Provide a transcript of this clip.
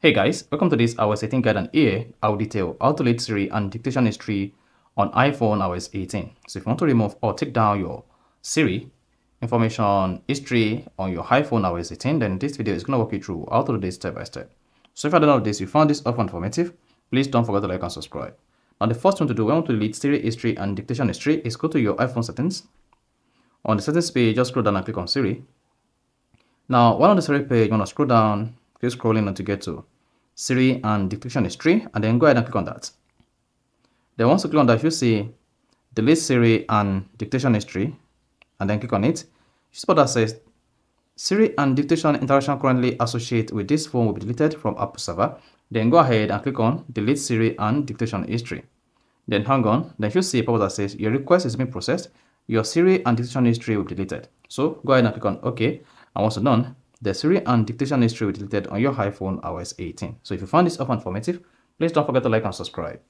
Hey guys, welcome to this iOS 18 guide and here I'll detail how to delete Siri and dictation history on iPhone iOS 18. So if you want to remove or take down your Siri information history on your iPhone iOS 18, then this video is going to walk you through how to do this step by step. So if I don't know this, you found this often informative, please don't forget to like and subscribe. Now the first thing to do when you want to delete Siri history and dictation history is go to your iPhone settings. On the settings page, just scroll down and click on Siri. Now, while on the Siri page, you want to scroll down keep scrolling until you get to Siri and dictation history and then go ahead and click on that. Then once you click on that, you see delete Siri and dictation history and then click on it. You spot that says Siri and dictation interaction currently associated with this phone will be deleted from Apple server. Then go ahead and click on delete Siri and dictation history. Then hang on, then you see a pop that says your request is being processed. Your Siri and dictation history will be deleted. So go ahead and click on OK. And once you're done, the Siri and dictation history will be deleted on your iPhone iOS 18. So if you found this often informative, please don't forget to like and subscribe.